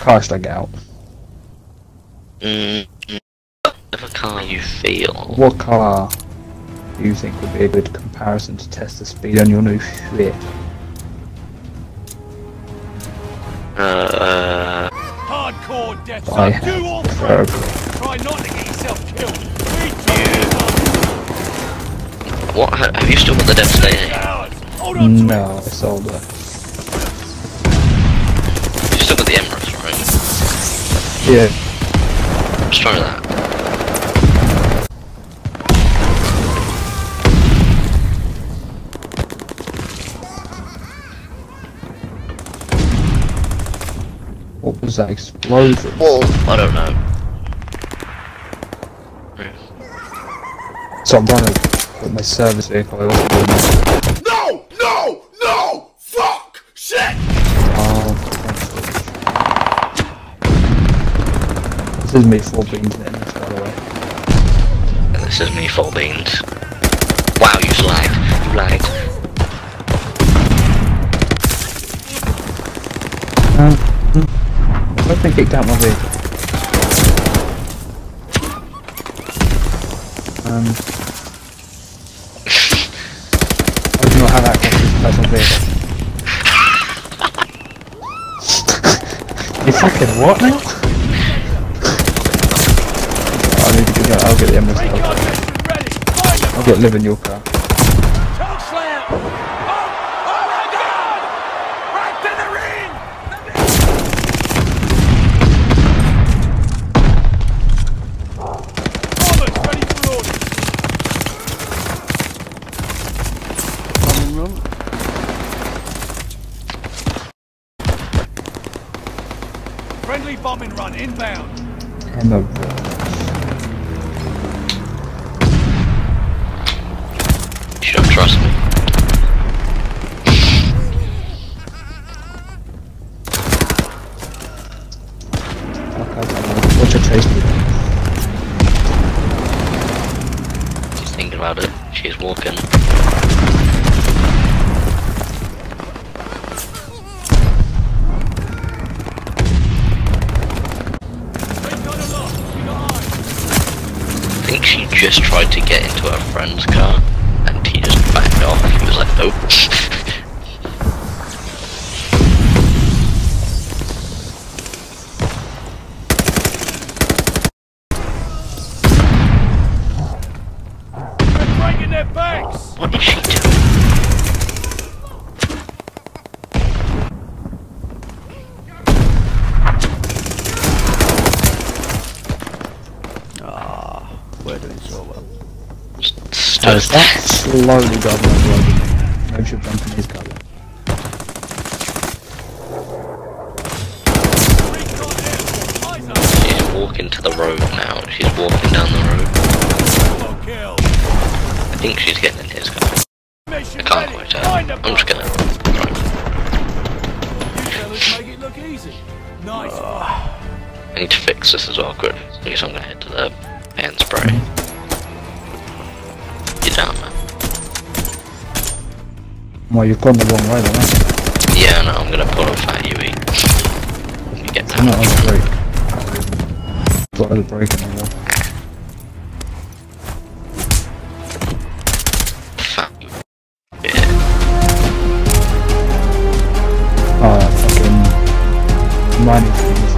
car should I get out? Mm, whatever car you feel. What car do you think would be a good comparison to test the speed on your new shit? Uh, Hardcore death. I So do all have Try not to get yourself killed. Three times. what? Have you still got the Devastator? Cowards. Hold on to it. No, I sold it. You still got the Emirates, right? Yeah. Let's try that. What was that explosion? Well, I don't know. So I'm trying to put my service vehicle. This is me full beans in this, by the way. And this is me full beans. Wow, you lagged. You lagged. Um. I've been kicked out my vehicle. Um, I do not have access to this personal vehicle. you fucking what now? I need to get that. I'll get the Emirates. I'll. I'll get live in your car. Oh! Oh my god! Right to the ring! Bombers ready. Friendly bombing run inbound. Emirates. Trust me. Fuck, I don't know. What's your taste? She's thinking about it. She's walking. Recon aloft. We got eyes. I think she just tried to get into her friend's car, off. He was like, nope. She doing? Ah, We're doing so well. Oh, Has Stood that slowly got my road? Maybe should jump in his car. Recon airborne. Eyes up. She's walking to the road now. She's walking down the road. I think she's getting in his car. I can't quite tell. I'm just gonna. You fellas make it look easy. Nice. I need to fix this as well, quick. I guess I'm gonna head to the hand spray. Well, you've gone the wrong way then, haven't you? Yeah, no, I'm gonna pull a fat UE. You get I'm not down. on the break Thought I was braking as well. Fat bit. Oh, fucking mining